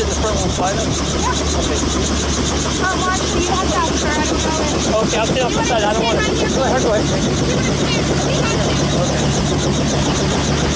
interested in sprint with Simon? Yeah. Okay. I'll watch you head out, sir. I don't know. Okay, I'll stay off the side. I don't want to. Go ahead, go ahead. Okay.